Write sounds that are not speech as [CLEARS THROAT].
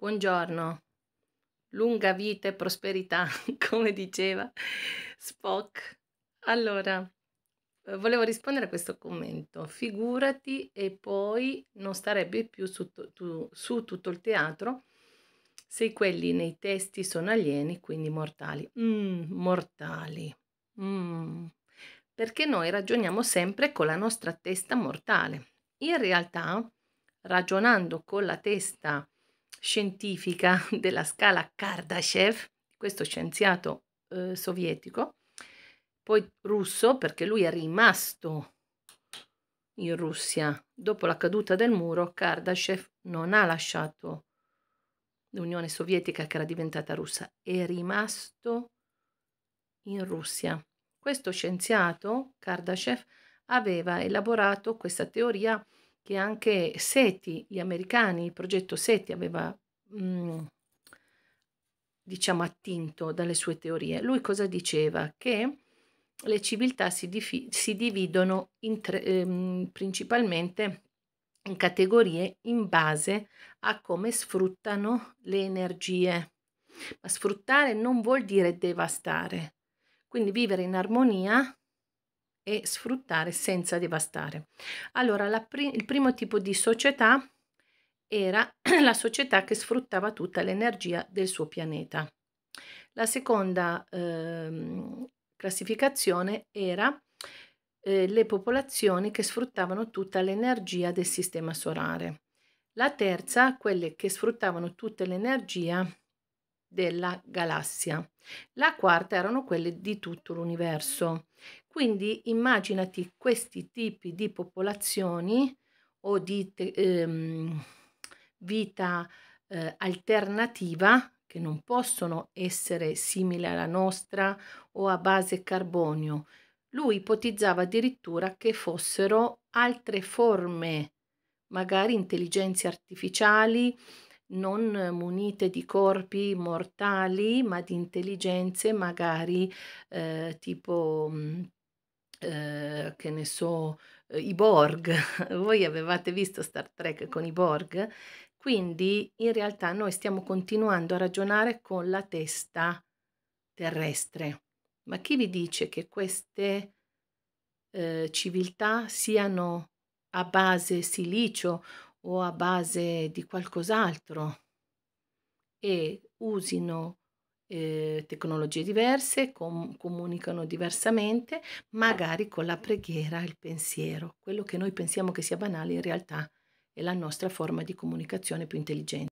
Buongiorno, lunga vita e prosperità, [LAUGHS] come diceva Spock. Allora, eh, volevo rispondere a questo commento. Figurati e poi non starebbe più su, tu, su tutto il teatro se quelli nei testi sono alieni, quindi mortali. Mm, mortali. Mm. Perché noi ragioniamo sempre con la nostra testa mortale. In realtà, ragionando con la testa scientifica [LAUGHS] della scala Kardashev, questo scienziato eh, sovietico, poi russo perché lui è rimasto in Russia. Dopo la caduta del muro, Kardashev non ha lasciato l'Unione Sovietica che era diventata russa, è rimasto in Russia. Questo scienziato, Kardashev, aveva elaborato questa teoria che anche SETI, gli americani, il progetto SETI aveva mh, mm, diciamo attinto dalle sue teorie. Lui cosa diceva? Che le civiltà si, si dividono in tre, ehm, principalmente in categorie in base a come sfruttano le energie. Ma sfruttare non vuol dire devastare. Quindi vivere in armonia e sfruttare senza devastare. Allora, pri- il primo tipo di società era [CLEARS THROAT] la società che sfruttava tutta l'energia del suo pianeta. La seconda eh, classificazione era eh, le popolazioni che sfruttavano tutta l'energia del sistema solare. La terza, quelle che sfruttavano tutta l'energia della galassia. La quarta erano quelle di tutto l'universo. Quindi immaginati questi tipi di popolazioni o di ehm, vita eh, alternativa che non possono essere simili alla nostra o a base carbonio. Lui ipotizzava addirittura che fossero altre forme, magari intelligenze artificiali, non munite di corpi mortali, ma di intelligenze magari eh, tipo, mm, eh, che ne so, eh, i Borg. [LAUGHS] Voi avevate visto Star Trek con i Borg? Quindi in realtà noi stiamo continuando a ragionare con la testa terrestre. Ma chi vi dice che queste eh, civiltà siano a base silicio o a base di qualcos'altro e usino eh, tecnologie diverse, com- comunicano diversamente, magari con la preghiera il pensiero. Quello che noi pensiamo che sia banale in realtà è la nostra forma di comunicazione più intelligente.